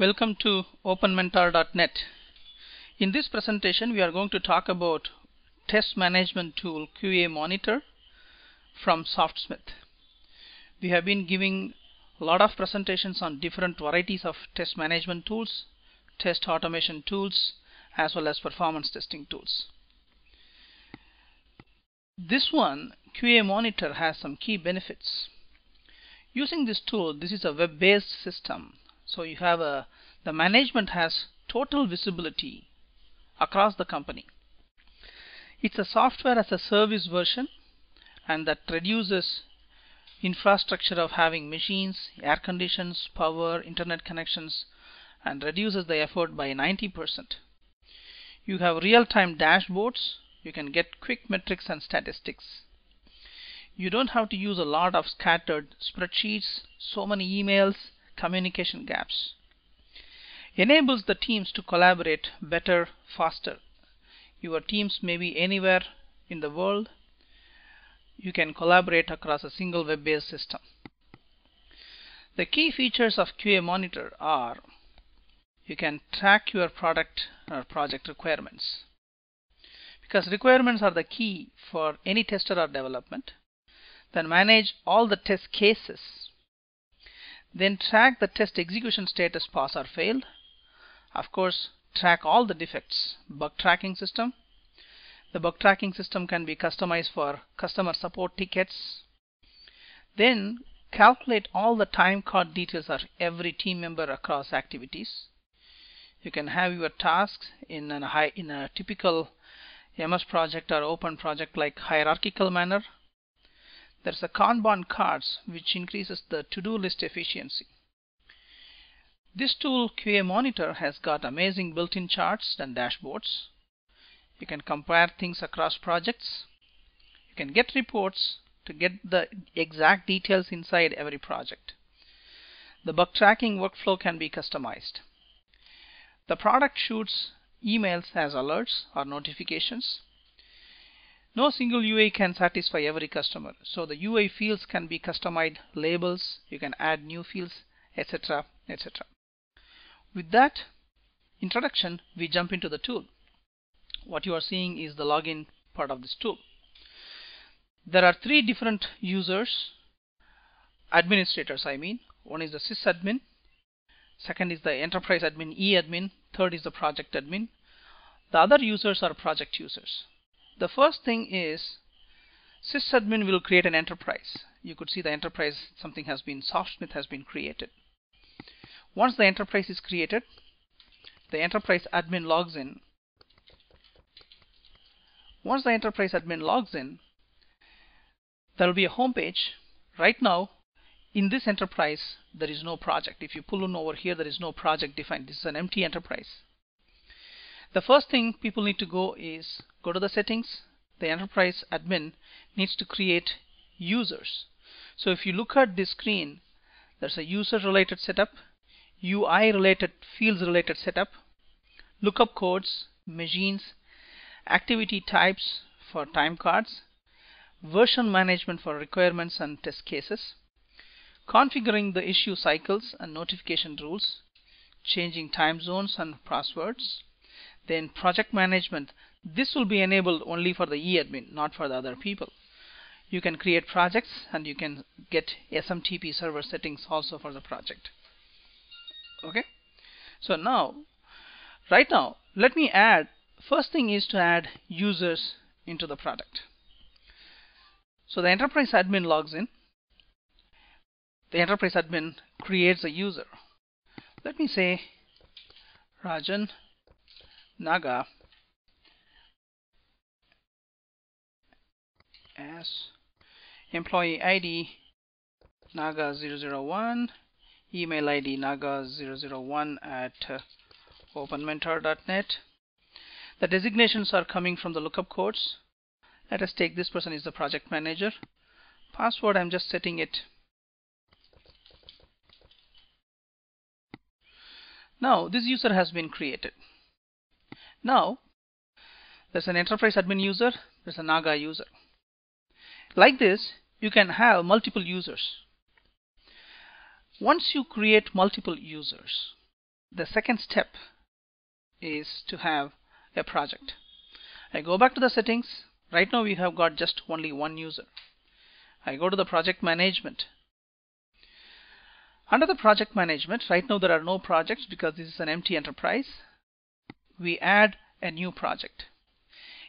Welcome to OpenMentor.net. In this presentation, we are going to talk about test management tool QA Monitor from Softsmith. We have been giving a lot of presentations on different varieties of test management tools, test automation tools, as well as performance testing tools. This one, QA Monitor, has some key benefits. Using this tool, this is a web-based system so you have a the management has total visibility across the company. It's a software as a service version and that reduces infrastructure of having machines, air conditions, power, internet connections and reduces the effort by 90%. You have real-time dashboards. You can get quick metrics and statistics. You don't have to use a lot of scattered spreadsheets, so many emails, communication gaps. Enables the teams to collaborate better, faster. Your teams may be anywhere in the world. You can collaborate across a single web-based system. The key features of QA Monitor are you can track your product or project requirements. Because requirements are the key for any tester or development. Then manage all the test cases then track the test execution status pass or failed. Of course, track all the defects. Bug tracking system. The bug tracking system can be customized for customer support tickets. Then calculate all the time card details of every team member across activities. You can have your tasks in a high in a typical MS project or open project like hierarchical manner there's a Kanban cards which increases the to-do list efficiency. This tool QA Monitor has got amazing built-in charts and dashboards. You can compare things across projects. You can get reports to get the exact details inside every project. The bug tracking workflow can be customized. The product shoots emails as alerts or notifications. No single UI can satisfy every customer. So the UI fields can be customized, labels, you can add new fields, etc. etc. With that introduction, we jump into the tool. What you are seeing is the login part of this tool. There are three different users, administrators I mean. One is the sysadmin, second is the enterprise admin, e-admin, third is the project admin. The other users are project users. The first thing is sysadmin will create an enterprise. You could see the enterprise, something has been, Softsmith has been created. Once the enterprise is created, the enterprise admin logs in. Once the enterprise admin logs in, there will be a home page. Right now, in this enterprise, there is no project. If you pull in over here, there is no project defined. This is an empty enterprise. The first thing people need to go is go to the settings. The enterprise admin needs to create users. So if you look at this screen, there's a user related setup, UI related fields related setup, lookup codes, machines, activity types for time cards, version management for requirements and test cases, configuring the issue cycles and notification rules, changing time zones and passwords, then project management this will be enabled only for the e-admin not for the other people. You can create projects and you can get SMTP server settings also for the project. Okay? So now right now let me add first thing is to add users into the product. So the enterprise admin logs in. The enterprise admin creates a user. Let me say Rajan Naga. As. Employee ID Naga001 email ID Naga001 at openmentor.net the designations are coming from the lookup codes. Let us take this person is the project manager. Password I'm just setting it. Now this user has been created now, there's an enterprise admin user, there's a Naga user. Like this, you can have multiple users. Once you create multiple users, the second step is to have a project. I go back to the settings. Right now we have got just only one user. I go to the project management. Under the project management, right now there are no projects because this is an empty enterprise. We add a new project.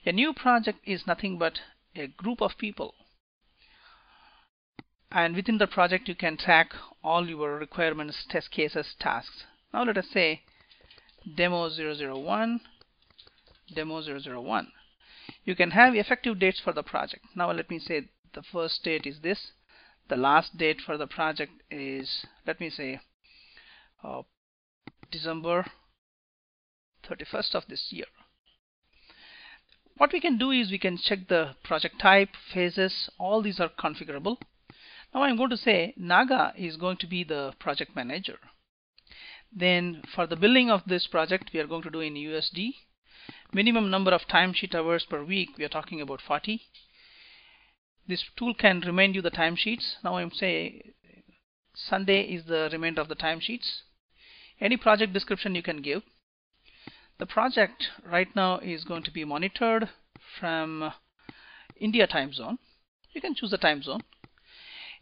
A new project is nothing but a group of people and within the project you can track all your requirements, test cases, tasks. Now let us say demo 001, demo 001. You can have effective dates for the project. Now let me say the first date is this. The last date for the project is, let me say, uh, December 31st of this year. What we can do is we can check the project type, phases, all these are configurable. Now I'm going to say Naga is going to be the project manager. Then for the billing of this project, we are going to do in USD. Minimum number of timesheet hours per week, we are talking about 40. This tool can remind you the timesheets. Now I'm saying Sunday is the remainder of the timesheets. Any project description you can give. The project right now is going to be monitored from India time zone. You can choose the time zone.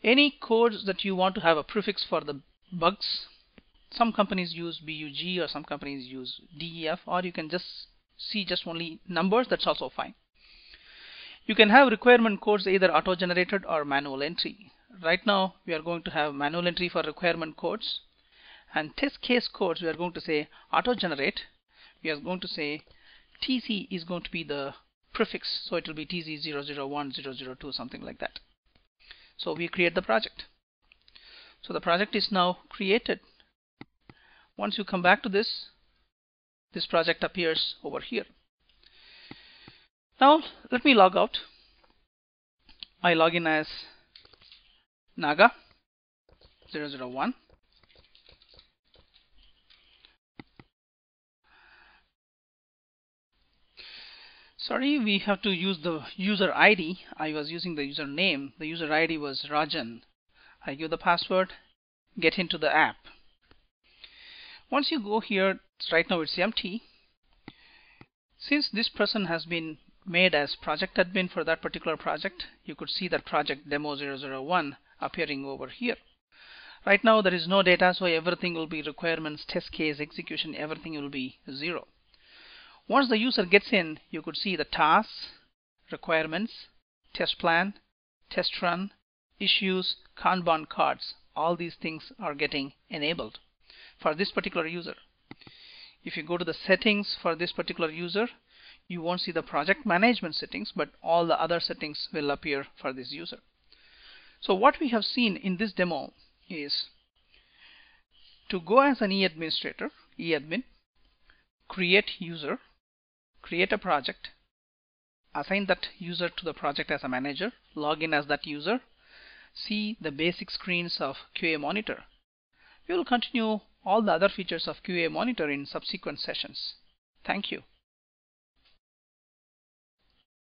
Any codes that you want to have a prefix for the bugs some companies use BUG or some companies use DEF or you can just see just only numbers that's also fine. You can have requirement codes either auto generated or manual entry. Right now we are going to have manual entry for requirement codes. And test case codes we are going to say auto generate we are going to say TC is going to be the prefix so it will be TC001 002 something like that so we create the project. So the project is now created. Once you come back to this, this project appears over here. Now let me log out. I log in as Naga 001 Sorry, we have to use the user ID. I was using the username. The user ID was Rajan. I give the password, get into the app. Once you go here, right now it's empty. Since this person has been made as project admin for that particular project, you could see that project demo 001 appearing over here. Right now there is no data, so everything will be requirements, test case, execution, everything will be zero. Once the user gets in, you could see the tasks, requirements, test plan, test run, issues, Kanban cards. All these things are getting enabled for this particular user. If you go to the settings for this particular user, you won't see the project management settings, but all the other settings will appear for this user. So what we have seen in this demo is to go as an e-administrator, e-admin, create user, create a project, assign that user to the project as a manager, log in as that user, see the basic screens of QA Monitor. We will continue all the other features of QA Monitor in subsequent sessions. Thank you.